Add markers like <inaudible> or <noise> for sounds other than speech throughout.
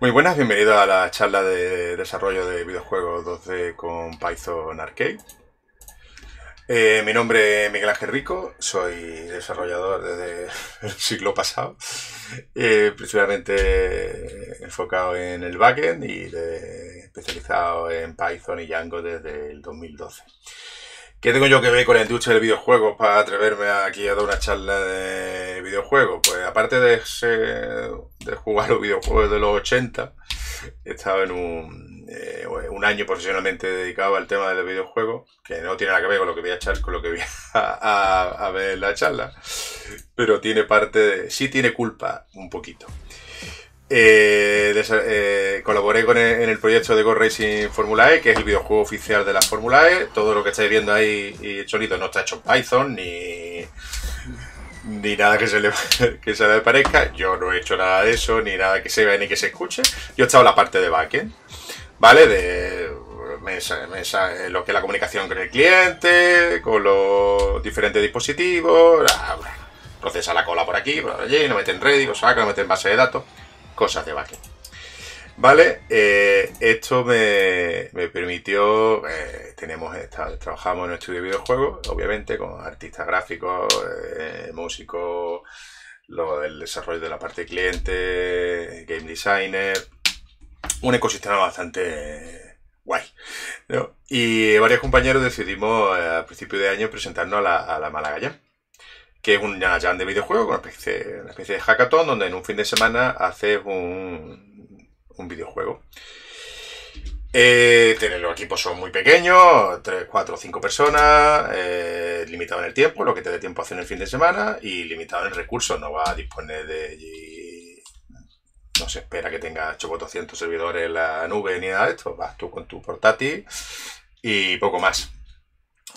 Muy buenas, bienvenidos a la charla de desarrollo de videojuegos 2D con Python Arcade. Eh, mi nombre es Miguel Ángel Rico, soy desarrollador desde <laughs> el siglo pasado, eh, principalmente enfocado en el backend y especializado en Python y Django desde el 2012. ¿Qué tengo yo que ver con la industria del videojuego para atreverme aquí a dar una charla de videojuegos? Pues aparte de, de jugar los videojuegos de los 80, he estado en un, eh, un año profesionalmente dedicado al tema del videojuego, que no tiene nada que ver con lo que voy a echar, con lo que voy a, ver en la charla, pero tiene parte de, sí tiene culpa un poquito. Eh, eh, colaboré con en el proyecto de Go Racing Formula E, que es el videojuego oficial de la Fórmula E. Todo lo que estáis viendo ahí y sonido no está hecho en Python ni, ni nada que se, le, <laughs> que se le parezca. Yo no he hecho nada de eso, ni nada que se vea ni que se escuche. Yo he estado en la parte de backend, ¿vale? De lo que es la comunicación con el cliente, con los diferentes dispositivos. Procesa la cola por aquí, por allí, no meten ready, lo saca, no meten base de datos cosas de backend. Vale, eh, esto me, permitió, eh, tenemos, trabajamos en un estudio de videojuegos, obviamente, con artistas gráficos, eh, músicos, lo del desarrollo de la parte cliente, game designer, un ecosistema bastante guay. Y varios compañeros decidimos a principio de año presentarnos a la, a la Málaga que es un jam de videojuego, una especie, una de hackathon donde en un fin de semana haces un, videojuego. Eh, los equipos son muy pequeños, 3, 4 o 5 personas, eh, limitado en el tiempo, lo que te dé tiempo a hacer en el fin de semana y limitado en recursos, no va a disponer de... no se espera que tengas 800 servidores en la nube ni nada de esto, vas tú con tu portátil y poco más.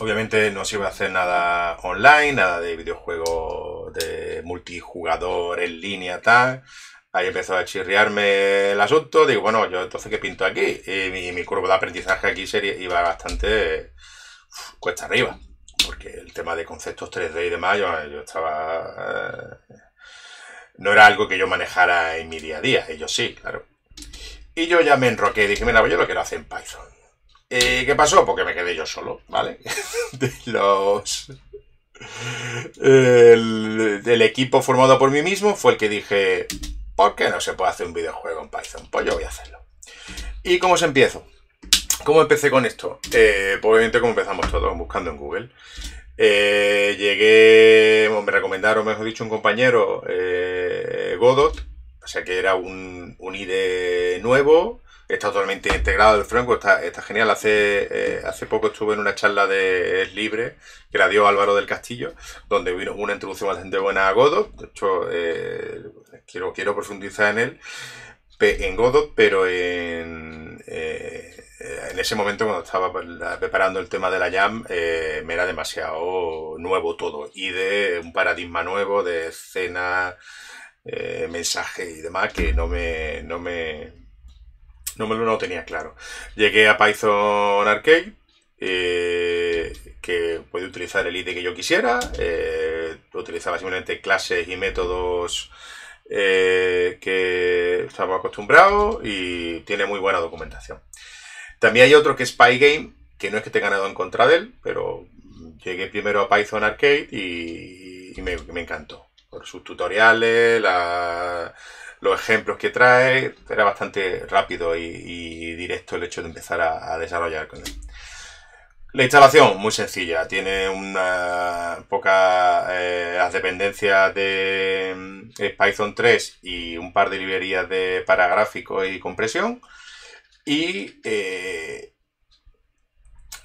Obviamente no se iba a hacer nada online, nada de videojuegos de multijugador en línea, tal. Ahí empezó a chirriarme el asunto. Digo, bueno, yo entonces, ¿qué pinto aquí? Y mi, mi curva de aprendizaje aquí sería, iba bastante cuesta arriba. Porque el tema de conceptos 3D y demás, yo, estaba. Eh, no era algo que yo manejara en mi día a día. Ellos sí, claro. Y yo ya me enroqué y dije, mira, pues yo lo quiero hacer en Python. Eh, ¿Qué pasó? Porque me quedé yo solo, ¿vale? <laughs> de los... El, equipo formado por mí mismo fue el que dije, ¿por qué no se puede hacer un videojuego en Python? Pues yo voy a hacerlo. ¿Y cómo se empiezo? ¿Cómo empecé con esto? Eh, pues obviamente como empezamos todos, buscando en Google. Eh, llegué, me recomendaron, mejor dicho, un compañero, Godot, o sea que era un, un IDE nuevo, está totalmente integrado el framework, está, genial. Hace, eh, hace poco estuve en una charla de Libre que la dio Álvaro del Castillo, donde vino una introducción bastante buena a Godot. De hecho, eh, quiero, quiero profundizar en él, en Godot, pero en, eh, en ese momento cuando estaba preparando el tema de la Jam, me era demasiado nuevo todo y de un paradigma nuevo de escena, mensaje y demás que no me, no me, no me lo tenía claro. Llegué a Python Arcade, eh, que puede utilizar el IDE que yo quisiera. Eh, utilizaba simplemente clases y métodos eh, que estamos acostumbrados y tiene muy buena documentación. También hay otro que es Pygame, que no es que tenga nada en contra de él, pero llegué primero a Python Arcade y, me encantó. Por sus tutoriales, la los ejemplos que trae, era bastante rápido y, directo el hecho de empezar a, desarrollar con él. La instalación, muy sencilla, tiene una poca eh, las dependencias de eh, Python 3 y un par de librerías de para gráfico y compresión. Y eh,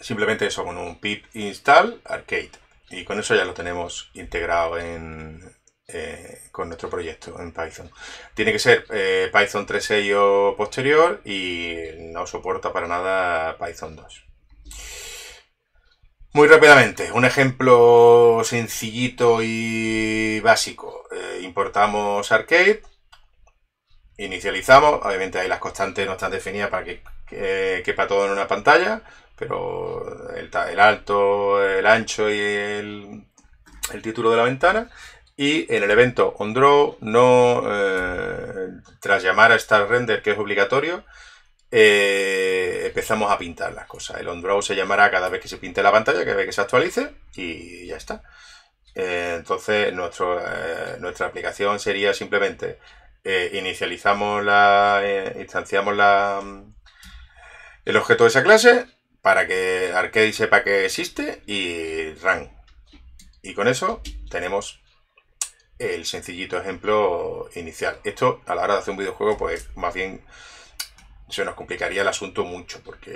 simplemente eso con un pip install arcade. Y con eso ya lo tenemos integrado en, eh, con nuestro proyecto en Python. Tiene que ser eh, Python 3.6 o posterior y no soporta para nada Python 2. Muy rápidamente, un ejemplo sencillito y básico. Eh, importamos Arcade, inicializamos, obviamente ahí las constantes no están definidas para que, quepa todo en una pantalla, pero el, alto, el ancho y el título de la ventana Y en el evento onDraw, no, tras llamar a Start Render, que es obligatorio, empezamos a pintar las cosas. El onDraw se llamará cada vez que se pinte la pantalla, cada vez que se actualice y ya está. entonces, nuestro, nuestra aplicación sería simplemente inicializamos la, instanciamos la, el objeto de esa clase para que Arcade sepa que existe y run. Y con eso tenemos el sencillito ejemplo inicial. Esto a la hora de hacer un videojuego, pues más bien se nos complicaría el asunto mucho, porque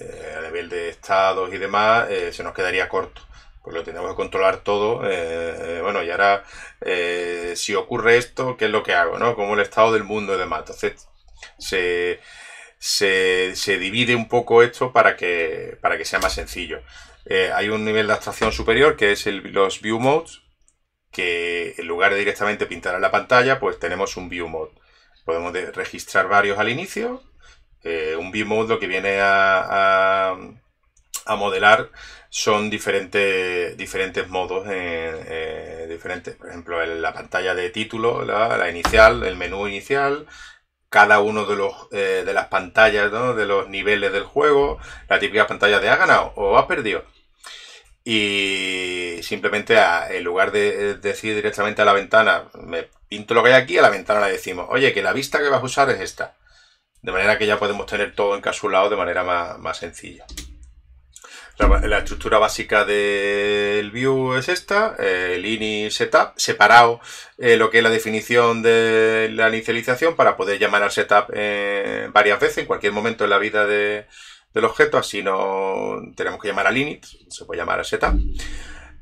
eh, a nivel de estados y demás eh, se nos quedaría corto. Pues lo tenemos que controlar todo. Eh, bueno, y ahora, si ocurre esto, ¿qué es lo que hago? ¿no? Como el estado del mundo y demás. Entonces, se, se, divide un poco esto para que, para que sea más sencillo. Hay un nivel de abstracción superior que es el, los view modes, que en lugar de directamente pintar en la pantalla, pues tenemos un view mode. Podemos registrar varios al inicio. Eh, un view mode lo que viene a, modelar son diferentes, diferentes modos, eh, diferentes, por ejemplo, en la pantalla de título, la inicial, el menú inicial, cada uno de los eh, de las pantallas, de los niveles del juego, la típica pantalla de ha ganado o ha perdido. Y simplemente en lugar de eh, decir directamente a la ventana, me pinto lo que hay aquí, a la ventana le decimos, oye, que la vista que vas a usar es esta. De manera que ya podemos tener todo encapsulado de manera más, más sencilla. La, estructura básica del view es esta, el ini setup, separado eh, lo que es la definición de la inicialización para poder llamar al setup eh, varias veces en cualquier momento en la vida del objeto, así no tenemos que llamar al init, se puede llamar al setup.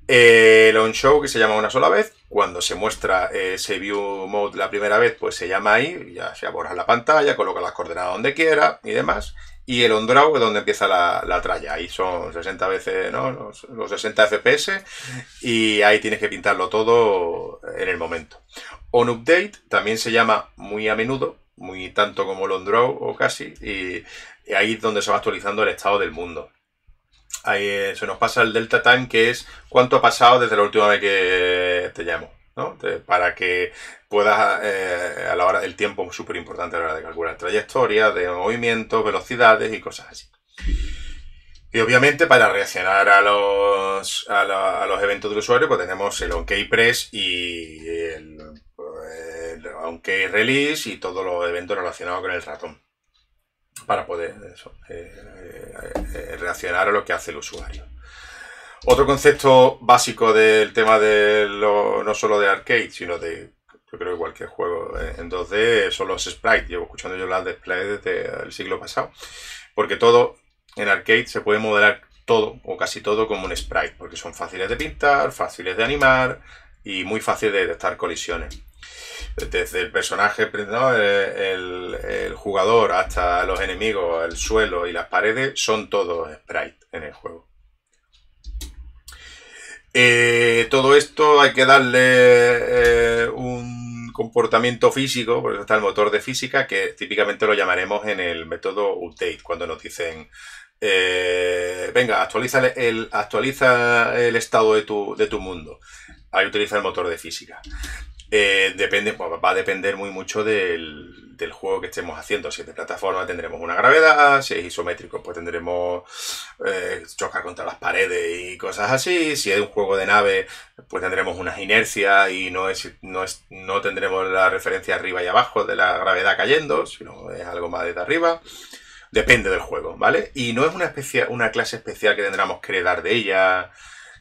El onShow, que se llama una sola vez, cuando se muestra ese view mode la primera vez, pues se llama ahí, ya se borra la pantalla, coloca las coordenadas donde quiera y demás. Y el on-draw es donde empieza la, la, tralla. Ahí son 60 veces, ¿no? Los, 60 FPS. Y ahí tienes que pintarlo todo en el momento. On update también se llama muy a menudo, muy tanto como el on-draw o casi. Y, ahí es donde se va actualizando el estado del mundo. Ahí eh, se nos pasa el delta time, que es cuánto ha pasado desde la última vez que te llamo. ¿no? para que puedas, eh, a la hora del tiempo, súper importante a la hora de calcular trayectorias, de movimientos, velocidades y cosas así. Y obviamente para reaccionar a los, a, los eventos del usuario, pues tenemos el OnKeyPress y el, el OnKeyRelease y todos los eventos relacionados con el ratón para poder eh, eh, reaccionar a lo que hace el usuario. Otro concepto básico del tema de lo, no solo de arcade, sino de yo creo que cualquier juego en 2D son los sprites. Llevo escuchando yo hablar de sprites desde el siglo pasado. Porque todo en arcade se puede modelar todo o casi todo como un sprite, porque son fáciles de pintar, fáciles de animar y muy fáciles de detectar colisiones. Desde el personaje, el, el, jugador hasta los enemigos, el suelo y las paredes son todos sprites en el juego. Eh, todo esto hay que darle eh, un comportamiento físico, por eso está el motor de física, que típicamente lo llamaremos en el método update, cuando nos dicen, eh, venga, actualiza el, actualiza el estado de tu, de tu mundo. Ahí utiliza el motor de física. Depende, pues, va a depender muy mucho del, del juego que estemos haciendo. Si es de plataforma tendremos una gravedad, si es isométrico pues tendremos eh, chocar contra las paredes y cosas así. Si es un juego de nave pues tendremos unas inercias y no, es, no, es, no tendremos la referencia arriba y abajo de la gravedad cayendo, sino es algo más desde arriba. Depende del juego, ¿vale? Y no es una, especie, una clase especial que tendremos que heredar de ella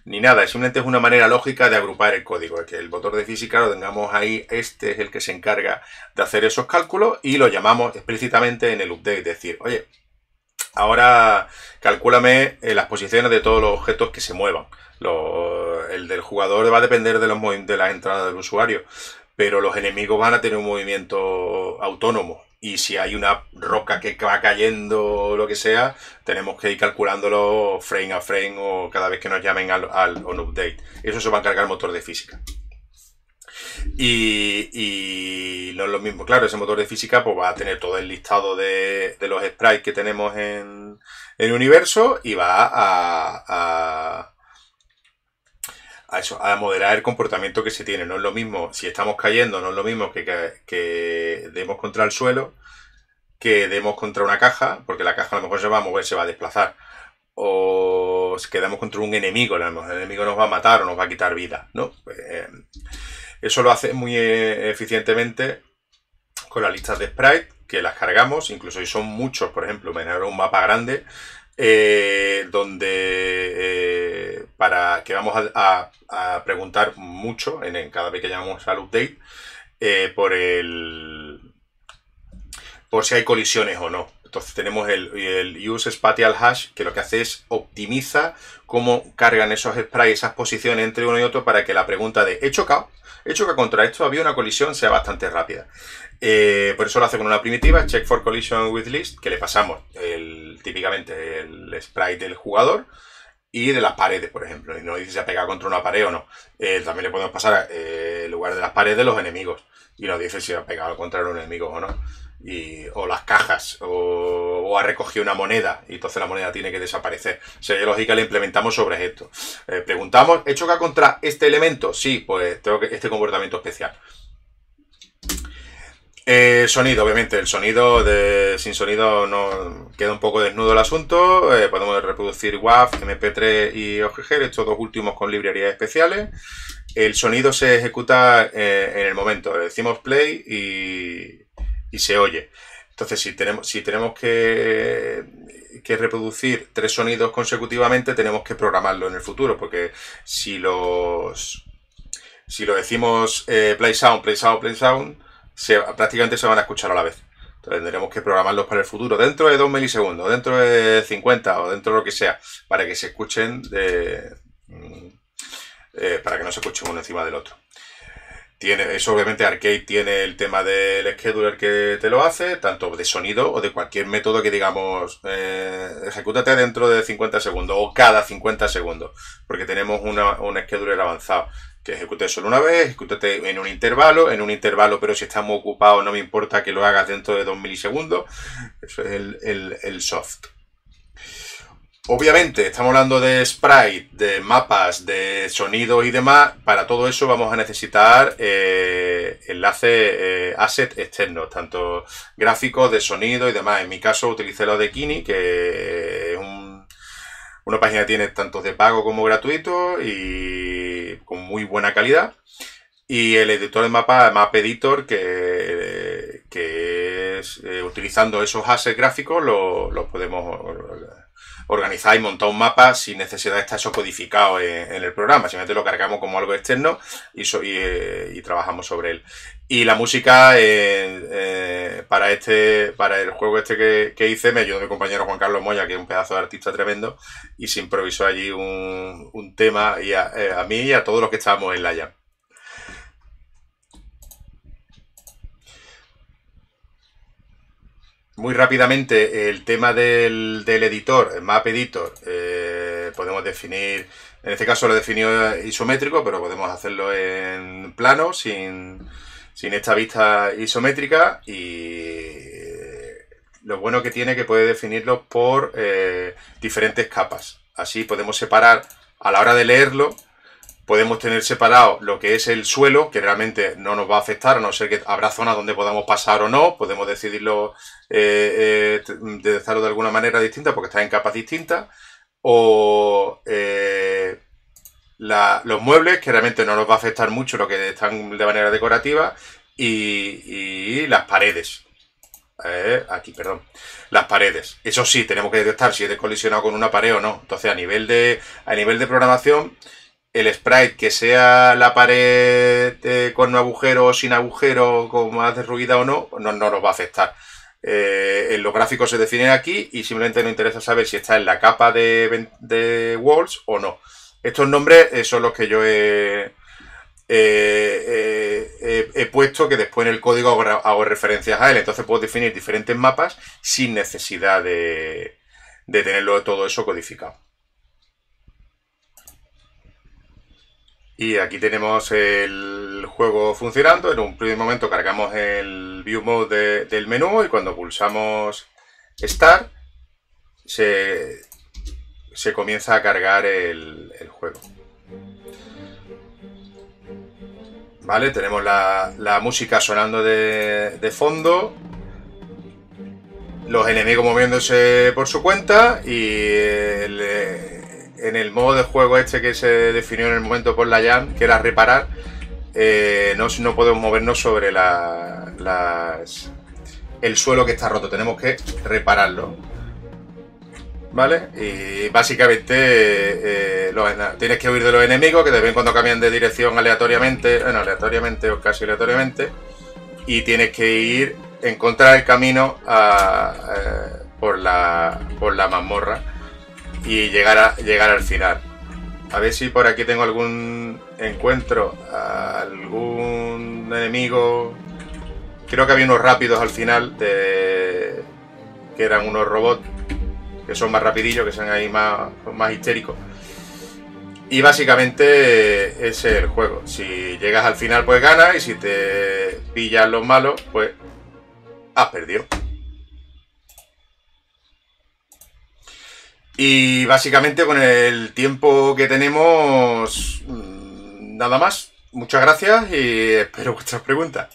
ni nada, simplemente es una manera lógica de agrupar el código, que el motor de física lo tengamos ahí, este es el que se encarga de hacer esos cálculos y lo llamamos explícitamente en el update, decir, oye, ahora calcúlame eh, las posiciones de todos los objetos que se muevan. el del jugador va a depender de, de las entradas del usuario, pero los enemigos van a tener un movimiento autónomo y si hay una roca que va cayendo o lo que sea, tenemos que ir calculándolo frame a frame o cada vez que nos llamen al, al on update. Eso se va a encargar el motor de física. Y, no es lo mismo, claro, ese motor de física pues va a tener todo el listado de, los sprites que tenemos en, el universo y va a, a, eso, a moderar el comportamiento que se tiene. No es lo mismo, si estamos cayendo, no es lo mismo que, que, demos contra el suelo que demos contra una caja, porque la caja a lo mejor se va a mover, se va a desplazar. O quedamos contra un enemigo, el enemigo nos va a matar o nos va a quitar vida, ¿no? Pues, eh, eso lo hace muy eh, eficientemente con las listas de sprite, que las cargamos, incluso si son muchos, por ejemplo, me un mapa grande, eh, donde eh, para que vamos a, preguntar mucho en, cada vez que llamamos al update por el por si hay colisiones o no. Entonces tenemos el, el, use spatial hash que lo que hace es optimiza cómo cargan esos sprites, esas posiciones entre uno y otro para que la pregunta de he chocado hecho que contra esto había una colisión sea bastante rápida. Eh, por eso lo hace con una primitiva, check for collision with list, que le pasamos el, típicamente el sprite del jugador y de las paredes, por ejemplo. Y no dice si ha pegado contra una pared o no. Eh, también le podemos pasar eh, el lugar de las paredes de los enemigos. Y nos dice si ha pegado contra los enemigos o no y, o las cajas, o, ha recogido una moneda y entonces la moneda tiene que desaparecer. Sería lógica le implementamos sobre esto. Eh, preguntamos, ¿he chocado contra este elemento? Sí, pues tengo que, este comportamiento especial. Eh, sonido, obviamente, el sonido de, sin sonido no queda un poco desnudo el asunto. Eh, podemos reproducir WAV, MP3 y OGG, estos dos últimos con librerías especiales. El sonido se ejecuta en el momento. Le decimos play y, y se oye. Entonces, si tenemos, si tenemos que, que, reproducir tres sonidos consecutivamente, tenemos que programarlo en el futuro, porque si los si lo decimos eh, play sound, play sound, play sound, se, prácticamente se van a escuchar a la vez. Tendremos que programarlos para el futuro, dentro de 2 milisegundos, dentro de 50 o dentro de lo que sea, para que se escuchen mm, eh, para que no se escuchen uno encima del otro. Tiene, eso obviamente Arcade tiene el tema del scheduler que te lo hace, tanto de sonido o de cualquier método que digamos, eh, ejecútate dentro de 50 segundos o cada 50 segundos, porque tenemos una, un scheduler avanzado que ejecute solo una vez, ejecútate en un intervalo, en un intervalo, pero si estamos ocupados no me importa que lo hagas dentro de 2 milisegundos. Eso es el, el soft. Obviamente, estamos hablando de sprite, de mapas, de sonido y demás. Para todo eso vamos a necesitar eh, enlaces eh, asset externos, tanto gráficos, de sonido y demás. En mi caso utilicé los de Kini, que es una página tiene tanto de pago como gratuito y con muy buena calidad. Y el editor de mapa, Map Editor, que, que es eh, utilizando esos assets gráficos, los lo podemos organizar y montar un mapa sin necesidad de estar eso codificado en, el programa. Simplemente lo cargamos como algo externo y, eh, y, trabajamos sobre él. Y la música eh, eh, para este para el juego este que, hice me ayudó mi compañero Juan Carlos Moya, que es un pedazo de artista tremendo, y se improvisó allí un, tema y a, a, mí y a todos los que estábamos en la jam. Muy rápidamente el tema del, editor, el map editor, eh, podemos definir, en este caso lo he definido isométrico, pero podemos hacerlo en plano, sin, esta vista isométrica y lo bueno que tiene es que puede definirlo por eh, diferentes capas. Así podemos separar a la hora de leerlo podemos tener separado lo que es el suelo, que realmente no nos va a afectar, a no ser que habrá zonas donde podamos pasar o no, podemos decidirlo eh, eh, de alguna manera distinta porque está en capas distintas, o eh, los muebles, que realmente no nos va a afectar mucho lo que están de manera decorativa, y, las paredes. aquí, perdón. Las paredes. Eso sí, tenemos que detectar si he colisionado con una pared o no. Entonces, a nivel de, a nivel de programación, el sprite que sea la pared eh, con un agujero o sin agujero, con más derruida o no, no, nos va a afectar. Eh, los gráficos se definen aquí y simplemente nos interesa saber si está en la capa de, de walls o no. Estos nombres eh, son los que yo he, puesto que después en el código hago, hago, referencias a él. Entonces puedo definir diferentes mapas sin necesidad de, de tenerlo todo eso codificado. Y aquí tenemos el juego funcionando. En un primer momento cargamos el View Mode del menú y cuando pulsamos Start se, comienza a cargar el, juego. ¿Vale? Tenemos la, la música sonando de, de fondo, los enemigos moviéndose por su cuenta y el, en el modo de juego este que se definió en el momento por la Jam, que era reparar, eh, no, no, podemos movernos sobre la, las, el suelo que está roto, tenemos que repararlo. ¿Vale? Y básicamente eh, tienes que huir de los enemigos que de vez en cuando cambian de dirección aleatoriamente, bueno, aleatoriamente o casi aleatoriamente, y tienes que ir encontrar el camino eh, por, la, por la mazmorra y llegar, a, llegar al final. A ver si por aquí tengo algún encuentro, algún enemigo. Creo que había unos rápidos al final que eran unos robots que son más rapidillos, que son ahí más, más histéricos. Y básicamente ese es el juego. Si llegas al final, pues ganas. Y si te pillan los malos, pues has perdido. Y básicamente con el tiempo que tenemos, mm, nada más. Muchas gracias y espero vuestras preguntas.